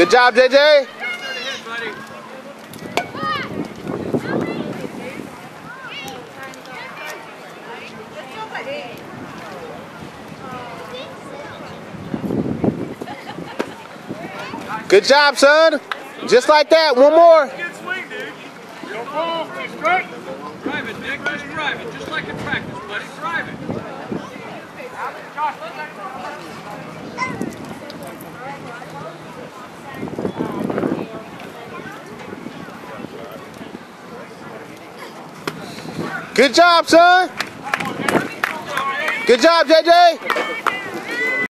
Good job, JJ. Good job, son. Just like that. One more. Drive it, Nick. Just drive it. Just like in practice, buddy. Drive it. Good job, son. Good job, JJ.